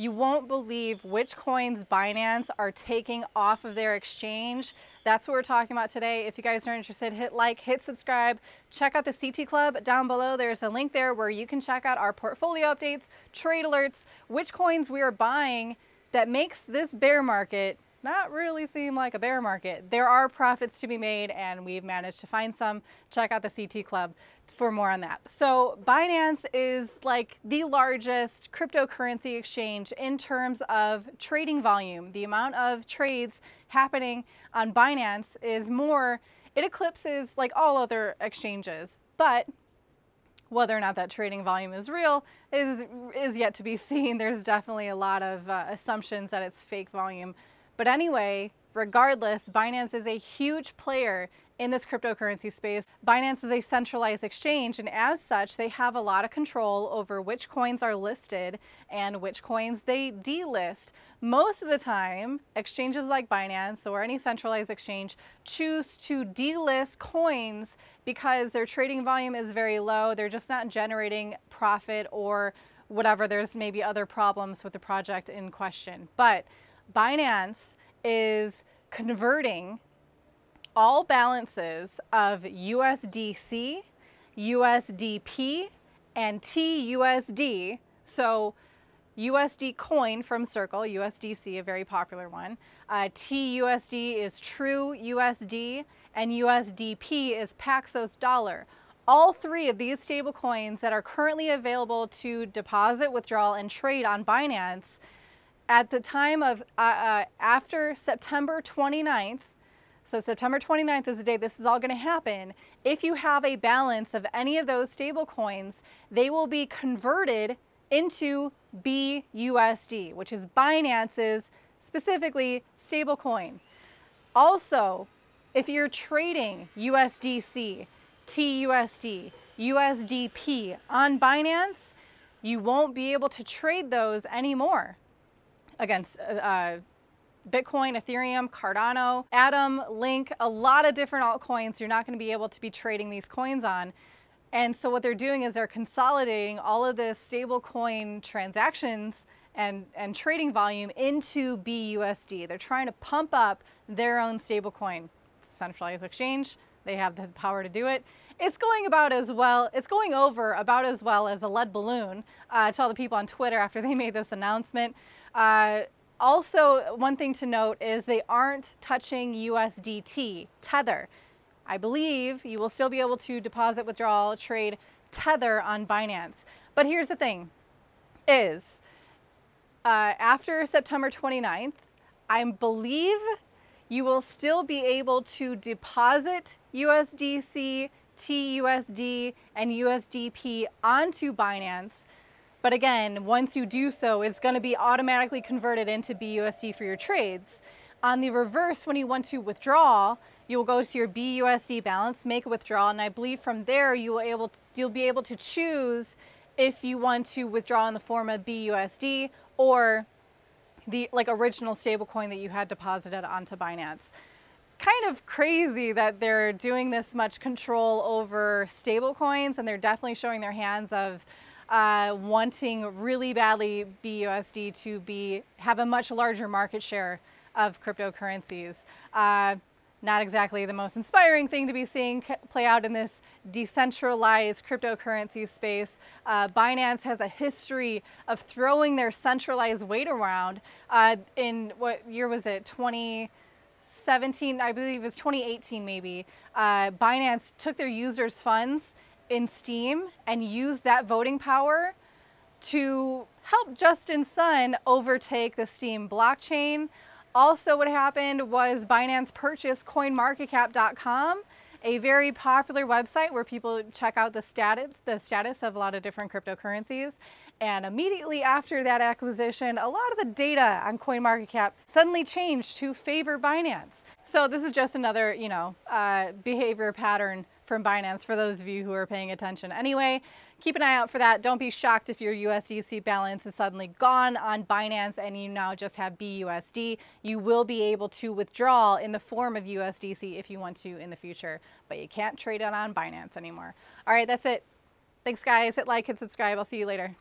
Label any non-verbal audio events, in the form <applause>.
You won't believe which coins Binance are taking off of their exchange. That's what we're talking about today. If you guys are interested, hit like, hit subscribe, check out the CT Club down below. There's a link there where you can check out our portfolio updates, trade alerts, which coins we are buying that makes this bear market not really seem like a bear market. There are profits to be made and we've managed to find some. Check out the CT Club for more on that. So Binance is like the largest cryptocurrency exchange in terms of trading volume. The amount of trades happening on Binance is more, it eclipses like all other exchanges. But whether or not that trading volume is real is, is yet to be <laughs> seen. There's definitely a lot of uh, assumptions that it's fake volume but anyway, regardless, Binance is a huge player in this cryptocurrency space. Binance is a centralized exchange, and as such, they have a lot of control over which coins are listed and which coins they delist. Most of the time, exchanges like Binance or any centralized exchange choose to delist coins because their trading volume is very low. They're just not generating profit or whatever. There's maybe other problems with the project in question. But Binance is converting all balances of USDC, USDP, and TUSD. So USD coin from Circle, USDC, a very popular one. Uh, TUSD is True USD, and USDP is Paxos Dollar. All three of these stable coins that are currently available to deposit, withdrawal, and trade on Binance at the time of uh, uh, after September 29th, so September 29th is the day this is all going to happen. If you have a balance of any of those stable coins, they will be converted into BUSD, which is Binance's specifically stable coin. Also, if you're trading USDC, TUSD, USDP on Binance, you won't be able to trade those anymore against uh, uh, Bitcoin, Ethereum, Cardano, Atom, Link, a lot of different altcoins you're not going to be able to be trading these coins on. And so what they're doing is they're consolidating all of the stable coin transactions and, and trading volume into BUSD. They're trying to pump up their own stable coin. Centralized exchange, they have the power to do it. It's going about as well, it's going over about as well as a lead balloon. Uh, to all the people on Twitter after they made this announcement. Uh, also, one thing to note is they aren't touching USDT, Tether. I believe you will still be able to deposit, withdrawal, trade Tether on Binance. But here's the thing is uh, after September 29th, I believe you will still be able to deposit USDC, TUSD, and USDP onto Binance but again, once you do so, it's going to be automatically converted into BUSD for your trades. On the reverse, when you want to withdraw, you'll go to your BUSD balance, make a withdrawal, and I believe from there you will able to, you'll be able to choose if you want to withdraw in the form of BUSD or the like original stablecoin that you had deposited onto Binance. Kind of crazy that they're doing this much control over stablecoins, and they're definitely showing their hands of uh, wanting really badly BUSD to be have a much larger market share of cryptocurrencies. Uh, not exactly the most inspiring thing to be seeing play out in this decentralized cryptocurrency space. Uh, Binance has a history of throwing their centralized weight around. Uh, in what year was it? 2017, I believe it was 2018 maybe. Uh, Binance took their users' funds in Steem and use that voting power to help Justin Sun overtake the Steem blockchain. Also, what happened was Binance purchased CoinMarketCap.com, a very popular website where people check out the status, the status of a lot of different cryptocurrencies. And immediately after that acquisition, a lot of the data on CoinMarketCap suddenly changed to favor Binance. So this is just another, you know, uh, behavior pattern from Binance for those of you who are paying attention. Anyway, keep an eye out for that. Don't be shocked if your USDC balance is suddenly gone on Binance and you now just have BUSD. You will be able to withdraw in the form of USDC if you want to in the future, but you can't trade it on Binance anymore. All right, that's it. Thanks guys. Hit like, hit subscribe. I'll see you later.